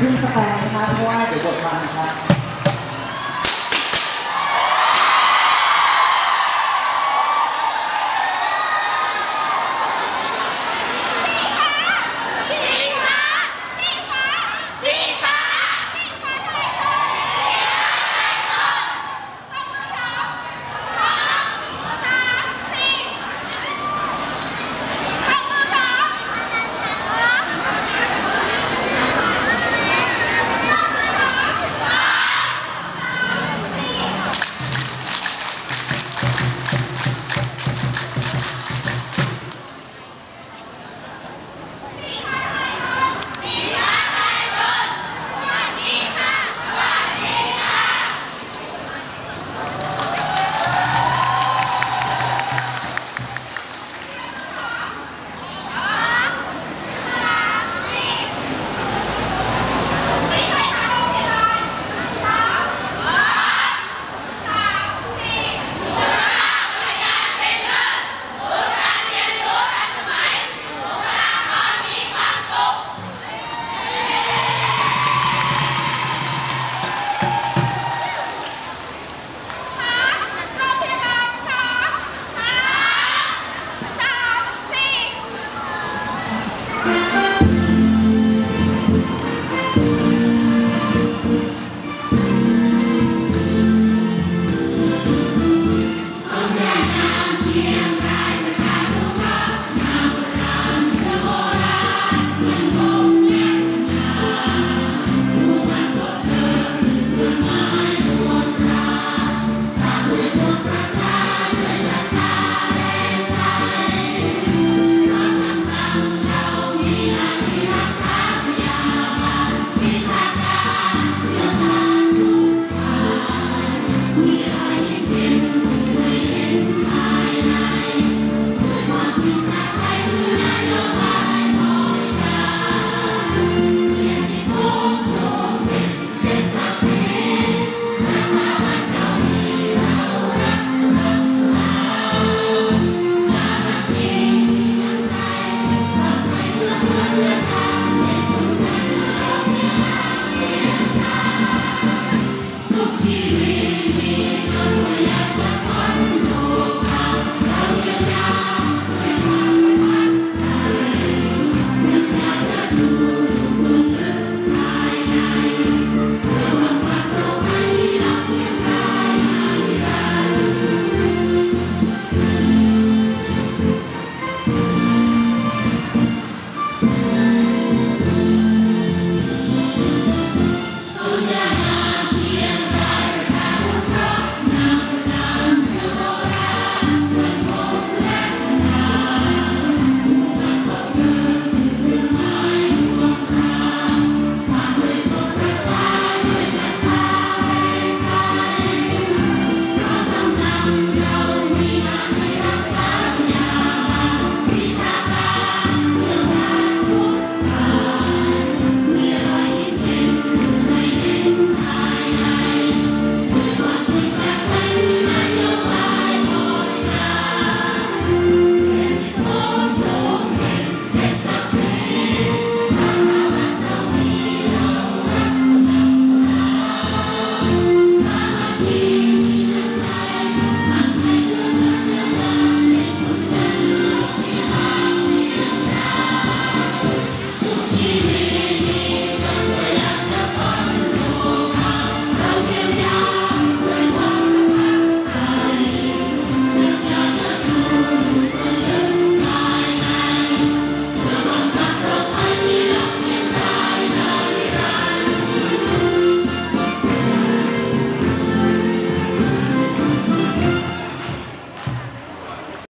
ขึ้นสแตนนะครับเพราะว่าเดี๋ยวกดมังนะครับ